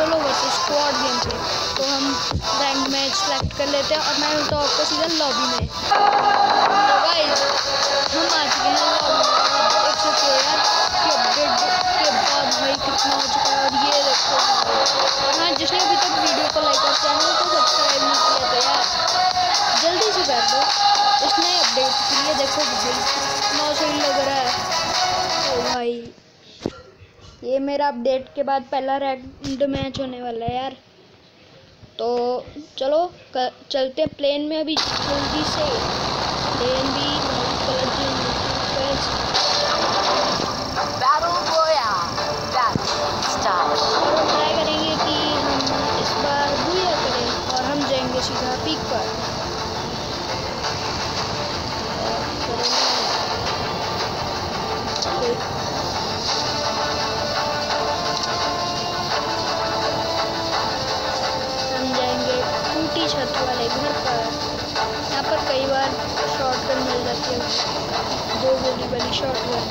Solo versus squad game थे। तो हम रैंक मैच सेलेक्ट कर लेते हैं और मैं हूँ आपको सीधा लॉबी में। तो गाइस हम आ चुके हैं लॉबी में। देख यार कि अपडेट के बाद भाई कितना हो चुका है। और ये देखो। और हाँ जिसने अभी तक वीडियो को लाइक और चैनल को सब्सक्राइब नहीं किया तो यार, जल्दी से कर दो। इस अपडेट के लिए देखो कितना सही लग रहा है। ओ भाई। ये मेरा अपडेट के बाद पहला रेड मैच होने वाला है यार। तो चलो कर, चलते प्लेन में अभी जल्दी से। प्लेन भी कई बार शॉर्ट गन मिल जाती है। दो गोली वाली शॉर्ट गन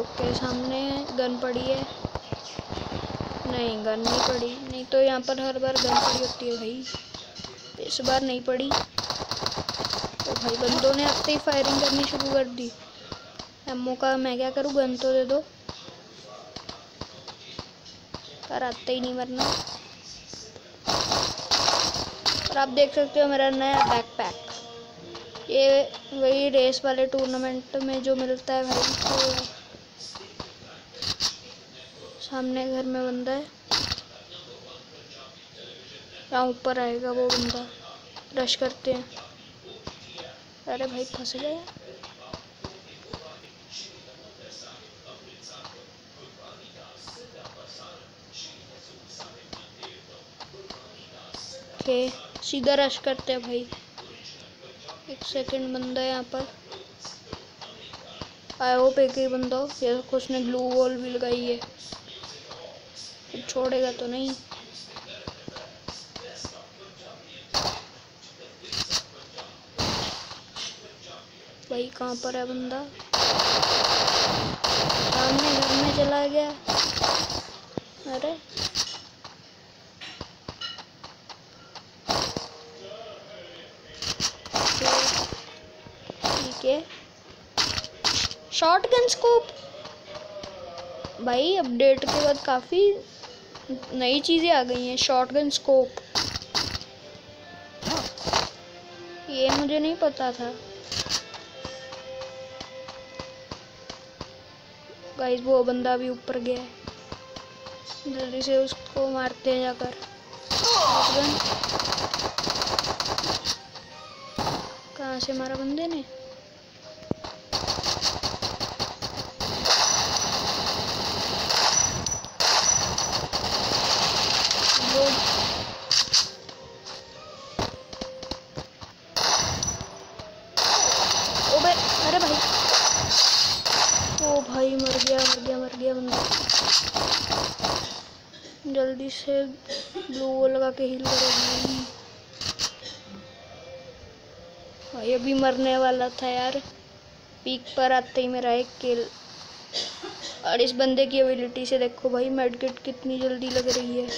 ओके सामने गन पड़ी है। नहीं गन नहीं पड़ी। नहीं तो यहाँ पर हर बार गन पड़ी होती है भाई। इस बार नहीं पड़ी। तो भाई बंदों ने अब ही फायरिंग करनी शुरू कर दी। एमओ का मैं क्या करूँ? गन तो दे दो। पर आते ही नहीं वरना। और आप देख सकते हो मेरा नया बैकपैक ये वही रेस वाले टूर्नामेंट में जो मिलता है भाई तो सामने घर में बंदा है. यहाँ ऊपर आएगा वो बंदा. रश करते हैं. अरे भाई फंस गया. ओके सीधा रश करते हैं भाई। एक सेकंड बंदा यहाँ पर। आई होप एक ही बंदा हो देखो उसने ग्लू वॉल भी लगाई है। छोड़ेगा तो नहीं। भाई कहाँ पर है बंदा? सामने घर में चला गया। अरे ठीक है शॉर्ट गन स्कोप भाई अपडेट के बाद काफ़ी नई चीज़ें आ गई हैं गन स्कोप ये मुझे नहीं पता था। गाइस वो बंदा भी ऊपर गया जल्दी से उसको मारते हैं जाकर। शॉटगन कहाँ से मारा बंदे ने? से ब्लू वो लगा के हिल करो। भाई भाई अभी मरने वाला था यार। पीक पर आते ही मेरा एक किल और इस बंदे की एबिलिटी से देखो भाई मेडकिट कितनी जल्दी लग रही है।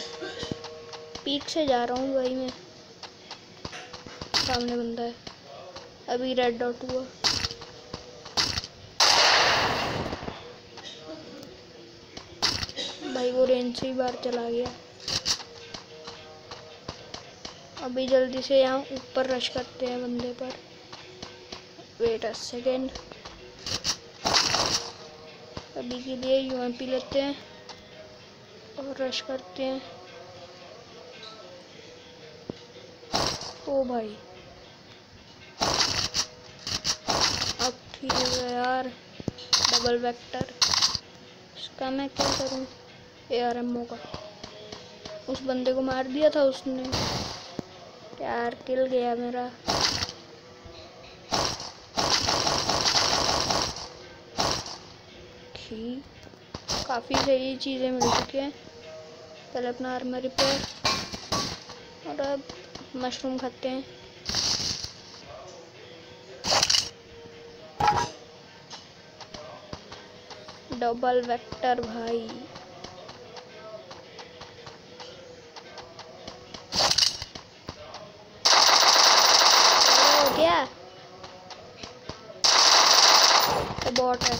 पीक से जा रहा हूँ भाई मैं। सामने बंदा है। अभी रेड डॉट हुआ। भाई, वो रेंज से ही बाहर चला गया। अभी जल्दी से यहाँ ऊपर रश करते हैं बंदे पर। वेट अ सेकेंड अभी के लिए यू पी लेते हैं और रश करते हैं। ओ भाई। अब ठीक हो यार। डबल वेक्टर इसका मैं क्या करूँ? ए आर एम का। उस बंदे को मार दिया था उसने। यार किल गया मेरा। ठीक। काफ़ी सही चीज़ें मिल चुकी हैं। पहले अपना आर्मर रिपेयर और अब मशरूम खाते हैं। डबल वेक्टर भाई हो गया तो बॉट है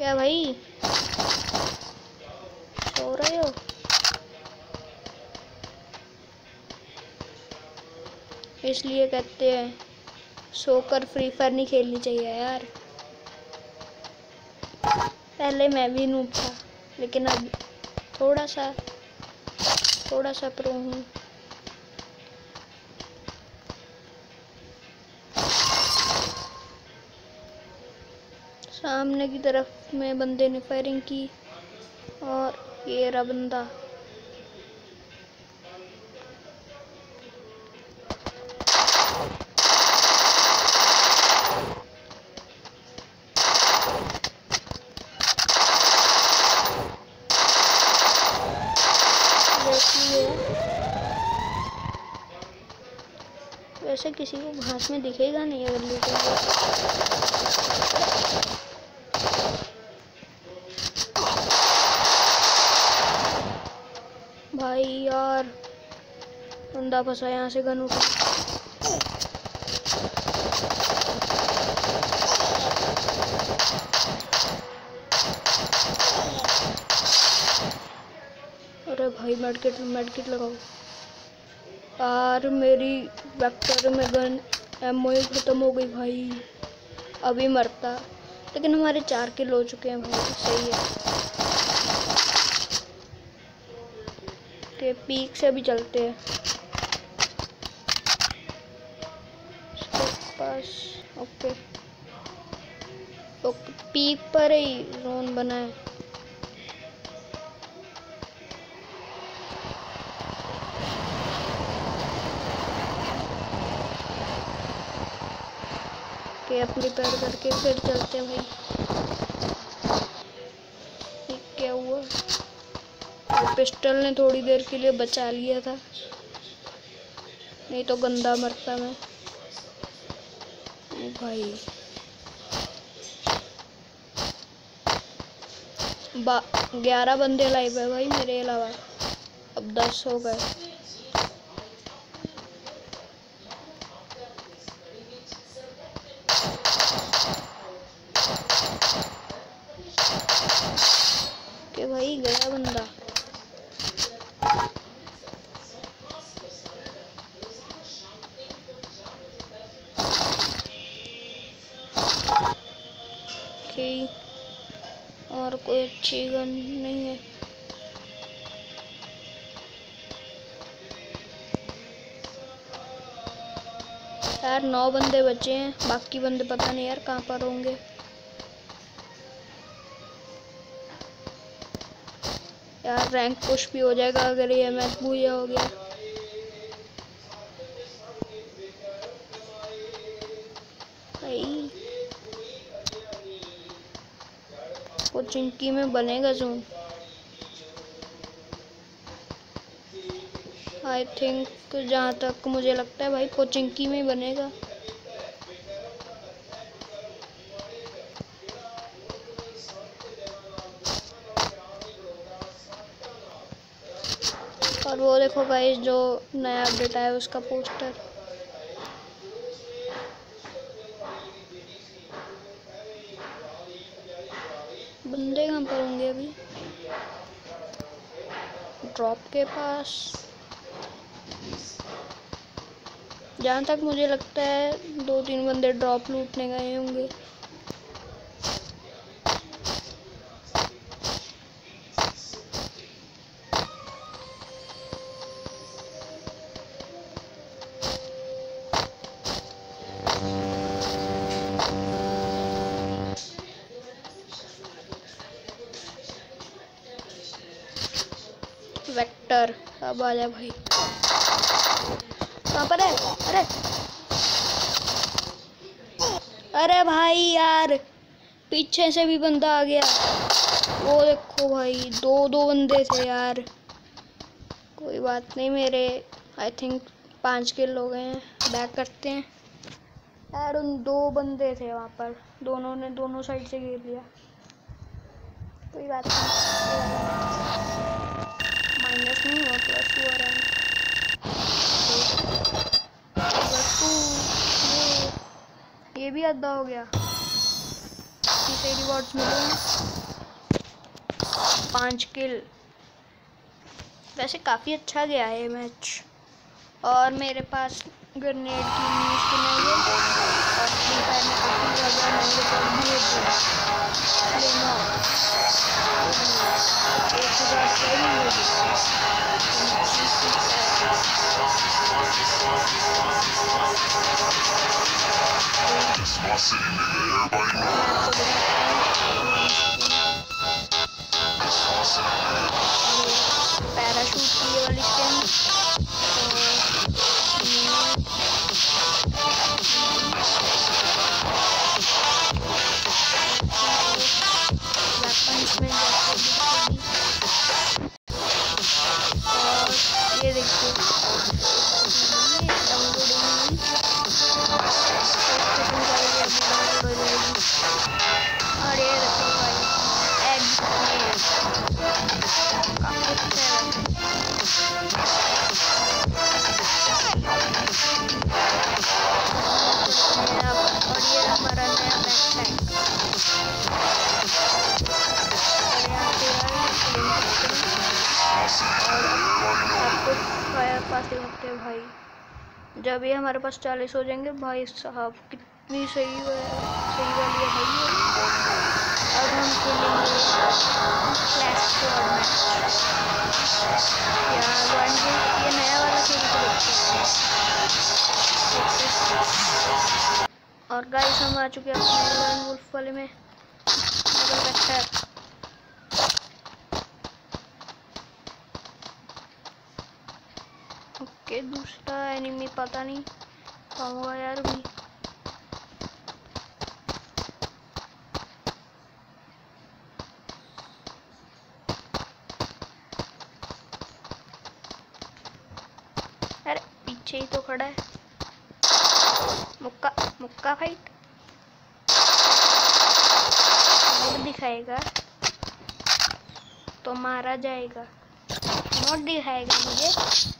क्या भाई? सो रहे हो? इसलिए कहते हैं, सोकर फ्री फायर नहीं खेलनी चाहिए यार। पहले मैं भी नूब था, लेकिन अब थोड़ा सा थोड़ा सा प्रो हूँ। सामने की तरफ़ में बंदे ने फायरिंग की और ये रहा बंदा। वैसे किसी को घास में दिखेगा नहीं अगर लूटेंगे। बंदा फंसा यहाँ से गन उठा अरे भाई मेडकिट मेडकिट लगाओ। यार, मेरी वेक्टर में गन एमओ ही ख़त्म हो गई भाई। अभी मरता। लेकिन हमारे चार किल हो चुके हैं भाई, सही है। के पीक से भी चलते हैं। पास ओके। ओके पीक पर ही जोन बना है। के अपनी पैर करके फिर चलते हैं भाई। क्या हुआ? वो पिस्टल ने थोड़ी देर के लिए बचा लिया था। नहीं तो गंदा मरता मैं। भाई। ग्यारह बंदे लाइव है भाई मेरे अलावा। अब दस हो गए। यार, नौ बंदे बचे हैं, बाकी बंदे पता नहीं यार कहाँ पर होंगे। यार रैंक पुश भी हो जाएगा अगर ये मैच पूजा हो गया। भाई, वो चिंकी में बनेगा जोन आई थिंक जहाँ तक मुझे लगता है भाई पोचिंकी में बनेगा। और वो देखो गाइस जो नया अपडेट आया उसका पोस्टर बंदे कहाँ पर होंगे अभी? ड्रॉप के पास। जहाँ तक मुझे लगता है दो तीन बंदे ड्रॉप लूटने गए होंगे। वेक्टर अब आ जा भाई कहाँ पर है अरे अरे भाई यार, पीछे से भी बंदा आ गया। वो देखो भाई दो दो बंदे थे यार। कोई बात नहीं, मेरे आई थिंक पाँच किल हो गए हैं। बैक करते हैं। यार, उन दो बंदे थे वहाँ पर। दोनों ने दोनों साइड से घेर लिया। कोई बात नहीं। माइनस नहीं हुआ प्लस हुआ टू ये भी आधा हो गया। किसे रिवॉर्ड्स मिले पाँच किल। वैसे काफ़ी अच्छा गया है मैच और मेरे पास ग्रेनेड की न्यू स्किन है। और फ्री फायर में काफ़ी ज़्यादा लेना एक हज़ार होगी It's my city, nigga. Everybody know. Fire pass दे सकते हैं भाई। जब ये हमारे पास चालीस हो जाएँगे, भाई साहब कितनी सही है सही वाली है भाई अब हम खेलेंगे नया वाला खेल हैं। और गाइस हम आ चुके हैं अपने वुल्फ वाले में। डबल वेक्टर दूसरा एनिमी पता नहीं हुआ यार भी अरे, पीछे ही तो खड़ा है। मुक्का मुक्का फाइट दिखाएगा तो मारा जाएगा। नोट दिखाएगा मुझे।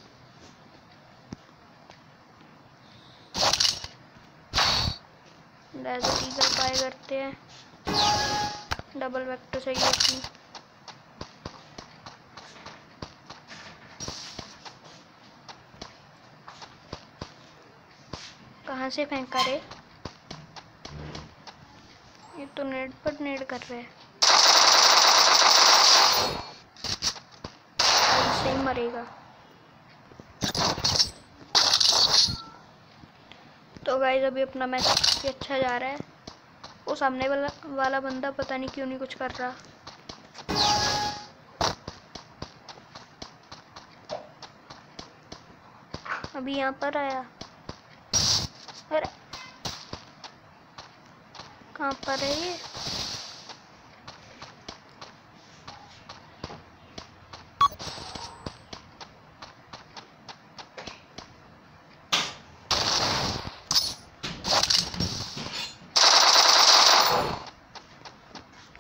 ईगल पाए करते हैं। डबल वेक्टर सही अपनी कहाँ से फेंका रे? ये तो नेट पर नेट कर रहे ही मरेगा। गाइज़ अभी अपना मैच काफ़ी अच्छा जा रहा है। वो सामने वाला वाला बंदा पता नहीं क्यों नहीं कुछ कर रहा। अभी यहाँ पर आया। अरे, कहाँ पर है ये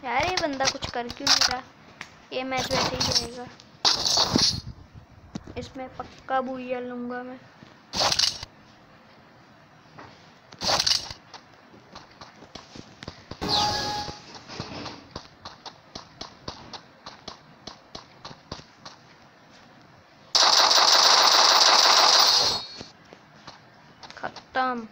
यार ये बंदा कुछ कर क्यों नहीं रहा? ये मैच वैसे ही जाएगा। इसमें पक्का बुइया लूँगा मैं। खत्म।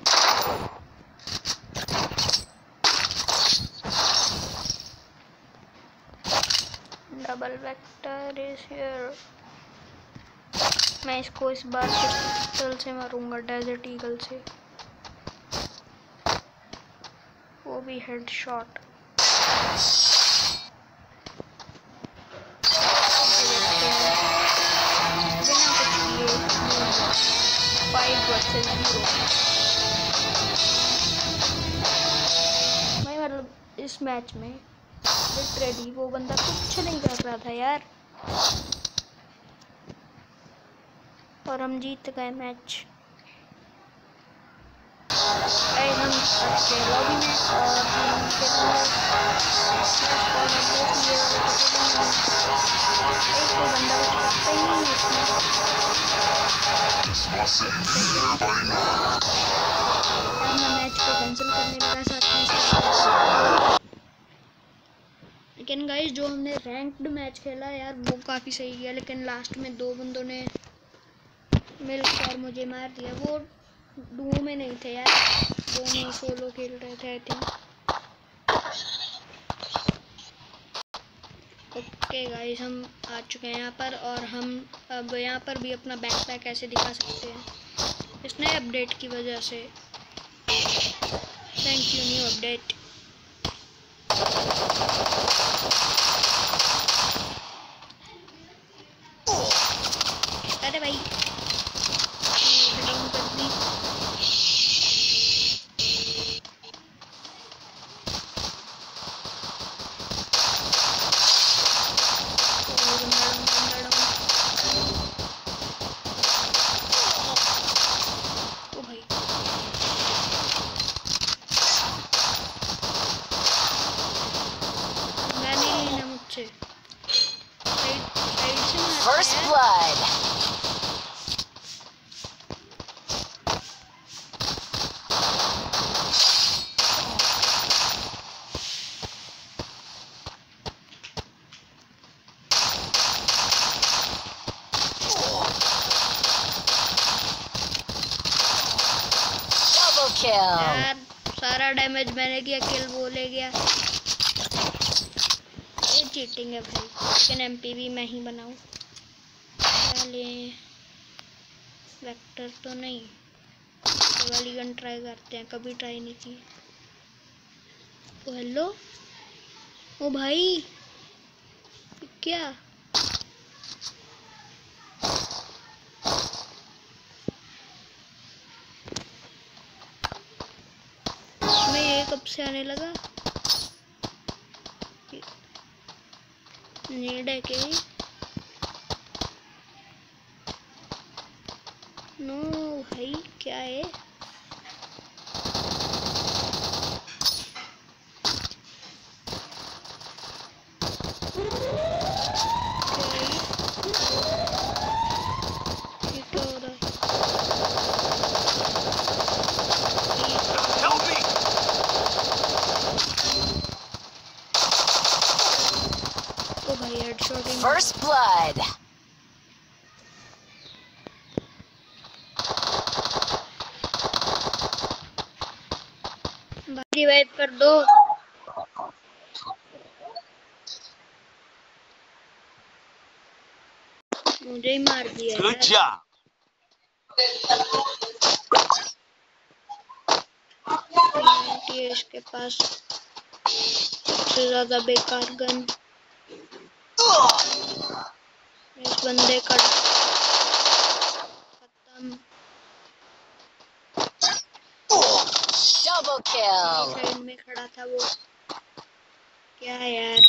डबल वेक्टर इज़ हियर मैं इसको इस बार पिस्टल से मारूँगा डेजर्ट ईगल से। वो भी हेड शॉट भाई मतलब इस मैच में लिटरली वो बंदा कुछ नहीं कर रहा था यार। और हम जीत गए मैच हम लॉबी में, और हम तो मैच को कैंसिल करने लगा साथ में। लेकिन गाइस जो हमने रैंक्ड मैच खेला यार, वो काफ़ी सही गया लेकिन लास्ट में दो बंदों ने मिलकर मुझे मार दिया। वो डुओ में नहीं थे यार। दोनों सोलो खेल रहे थे आई थिंक ओके गाइस हम आ चुके हैं यहाँ पर और हम अब यहाँ पर भी अपना बैक पैक ऐसे दिखा सकते हैं। इस नए अपडेट की वजह से। Thank you new update Thank you. लेना मुझसे साइड साइड से मारता First है। blood. Double kill. यार सारा डैमेज मैंने किया किल वो ले गया ये चीटिंग है भाई लेकिन एमपी भी मैं ही बनाऊँ। क्या लें वेक्टर तो नहीं वाली गन ट्राई करते हैं, कभी ट्राई नहीं की। ओ हेलो ओ भाई, क्या? इसमें ये कब से आने लगा? नीड के नो भाई क्या है क्या है ये? ये क्या हो रहा है ये Help me! ओ भाई हेडशॉट ही First blood. भाई रिवाइव कर दो। मुझे ही मार दिया job. इसके पास सबसे ज़्यादा बेकार गन। इस बंदे का खत्म Double kill. साइड में खड़ा था वो। क्या यार?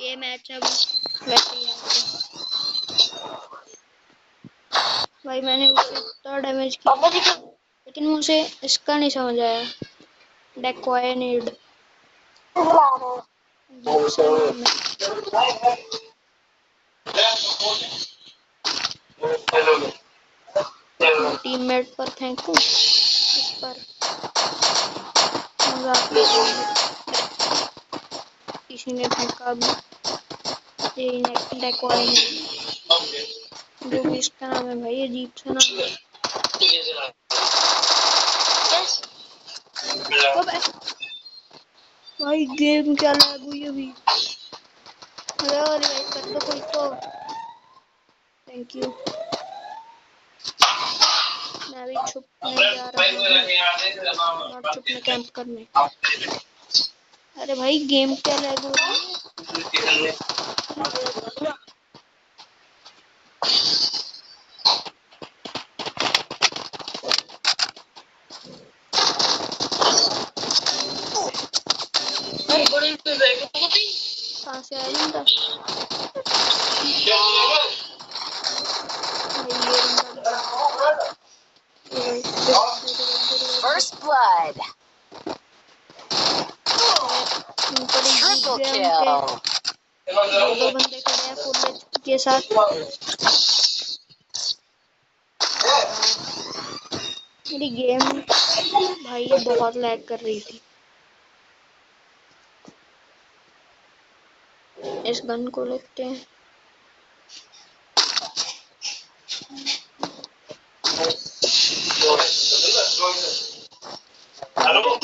ये मैच अब वैसे ही भाई मैंने उसे इतना डैमेज किया लेकिन मुझे इसका नहीं समझ आया। डेकोय नीड टीममेट पर फेंकूं इस पर। किसी ने फेंका यही डेकोय जो भी इसका नाम है भाई अजीब सा नाम भाई गेम क्या लैग हुई अभी? अरे अरे कर दो कोई तो थैंक यू मैं भी छुपने जा रहा हूँ। और छुपने कैंप करने। अरे भाई गेम क्या लैग हो रही है कहाँ से आया बंदा? ये बंदा First blood. Triple kill. मेरी गेम भाई ये बहुत लैग कर रही थी इस गन को लेते हैं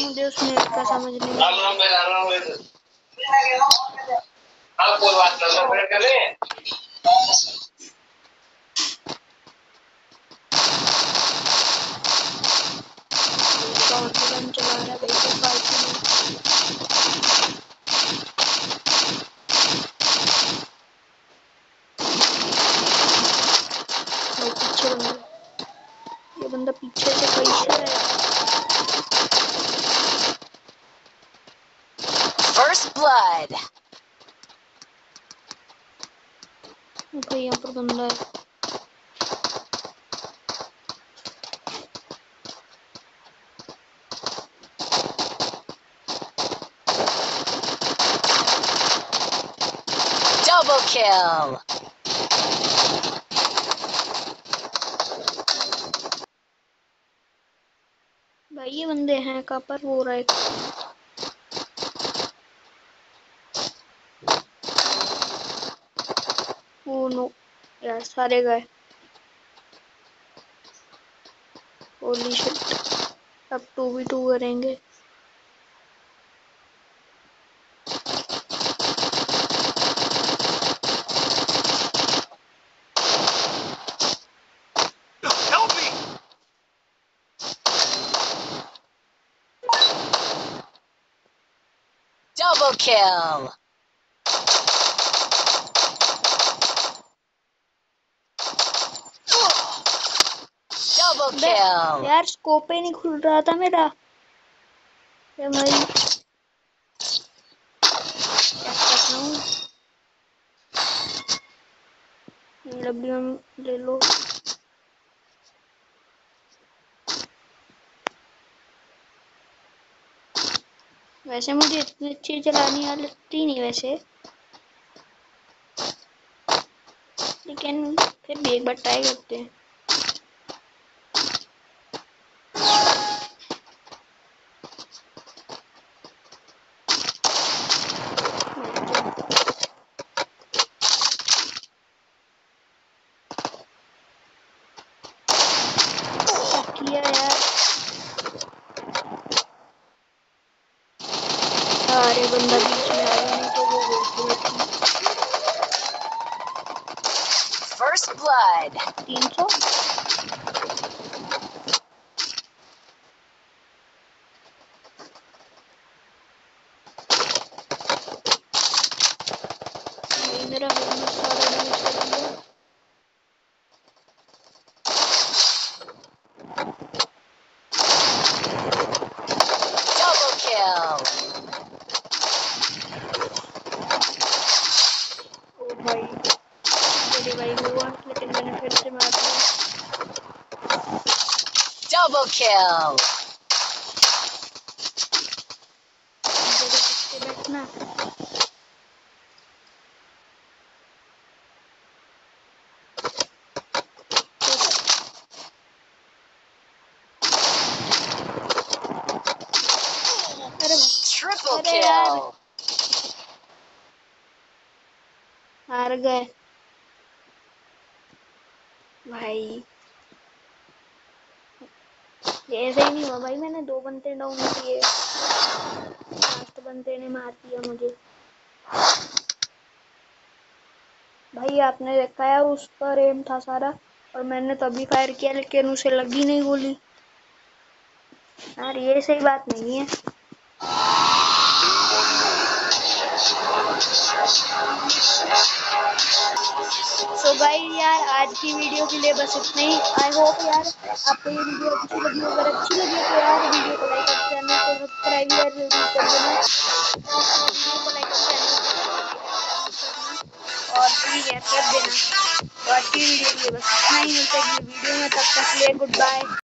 मुझे उसमें इसका समझ नहीं आ रहा आया। कोई बात नहीं फिर करें कौन सी गन चला रहा है भाई को फालतू में भाई पीछे बंदा ये बंदा पीछे से कैसे है First blood. भाई यहाँ पर बंदा है Double kill. भाई ये बंदे हैं कहाँ पर वो रहा है ओ नो यार सारे गए। होली शिट अब टू वी टू करेंगे। Double kill. Double बे, kill. यार स्कोप ही नहीं खुल रहा था मेरा। ये भाई। डब्ल्यू ले लो। वैसे मुझे इतनी अच्छी चलानी आती नहीं वैसे। लेकिन फिर भी एक बार ट्राई करते हैं। Kill. ऐसे ही नहीं हुआ भाई, मैंने दो बंदे डाउन किए। लास्ट बंदे ने मार दिया मुझे। भाई, आपने देखा यार उस पर एम था सारा, और मैंने तभी फायर किया, लेकिन उसे लगी नहीं गोली। यार, ये सही बात नहीं है। सो भाई यार, आज की वीडियो के लिए बस इतना ही। आई होप यार आपको ये वीडियो अच्छी लगी अगर अच्छी लगी तो यार वीडियो को लाइक और चैनल को सब्सक्राइब यार ज़रूर कर देना। वीडियो को लाइक और चैनल और ठीक है कर देना। और आज की वीडियो के लिए बस इतना ही। मिलता है वीडियो में। तब तक लिए गुड बाय